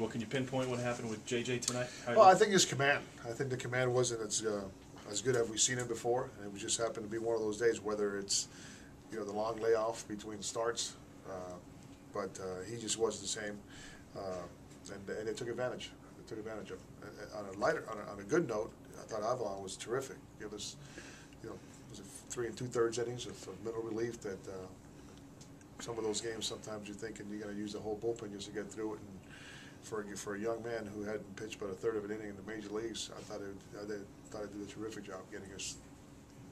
Well, can you pinpoint what happened with JJ tonight? How- Well, I think his command, I think the command wasn't as, uh, as good as we've seen it before, and it just happened to be one of those days, whether it's, you know, the long layoff between starts, uh, but, uh, he just wasn't the same, uh, and, and they took advantage, they took advantage of. Uh, on a lighter, on a, on a good note, I thought Avalon was terrific, give us, you know, was it three and two-thirds innings of, of middle relief that, uh, some of those games, sometimes you're thinking you're gonna use the whole bullpen just to get through it, and for, a- for a young man who hadn't pitched but a third of an inning in the major leagues, I thought it, I did, thought he'd do a terrific job getting us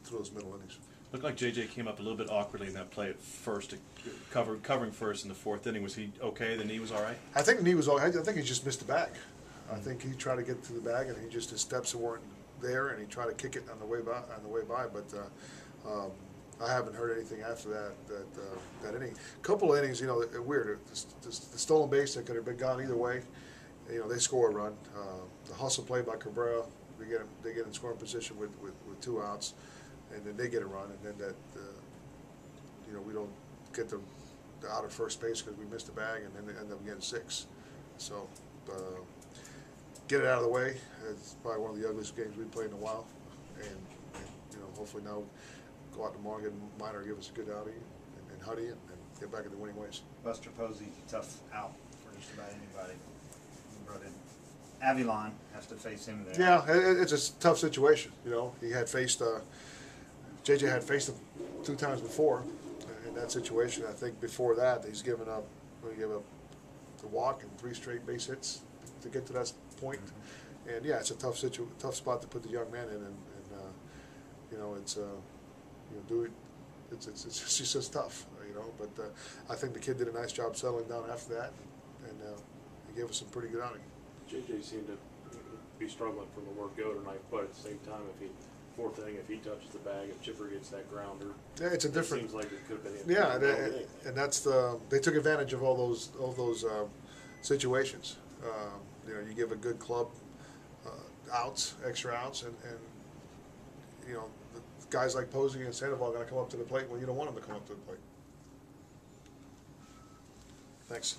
through those middle innings. Looked like JJ came up a little bit awkwardly in that play at first, cover, covering first in the fourth inning. Was he okay? The knee was all right? I think the knee was all, I think he just missed the bag. I think he tried to get to the bag and he just, his steps weren't there and he tried to kick it on the way by, on the way by, but, uh, um, I haven't heard anything after that, that, uh, that inning. Couple of innings, you know, weird, the, the- the stolen base that could have been gone either way, you know, they score a run. Uh, the hustle play by Cabrera, they get, him- they get in scoring position with, with, with two outs, and then they get a run, and then that, uh, you know, we don't get the, the out of first base because we missed the bag, and then they end up getting six. So, uh, get it out of the way. It's probably one of the ugliest games we've played in a while, and, and you know, hopefully now go out tomorrow, get Minor, give us a good outing, and, and Huddy, and, and get back in the winning ways. Buster Posey's a tough out for just about anybody. But it- Avalon has to face him there. Yeah, it, it- it's a tough situation, you know. He had faced, uh, JJ had faced him two times before in that situation. I think before that, he's given up, he gave up the walk and three straight base hits to get to that point. And yeah, it's a tough situ, tough spot to put the young man in, and, and uh, you know, it's, uh, you know, do it. It's it's it's just, it's just tough, you know. But uh, I think the kid did a nice job settling down after that, and uh, he gave us some pretty good outing. JJ seemed to be struggling from the word go tonight, but at the same time, if he, fourth inning, if he touches the bag, if Chipper gets that grounder, Yeah, it's a it seems like it could have been. Yeah, and, and, and that's the, they took advantage of all those, all those, um, situations. Um, you know, you give a good club, uh, outs, extra outs, and, and, you know, the guys like Posey and Sandoval are gonna come up to the plate when you don't want them to come up to the plate. Thanks.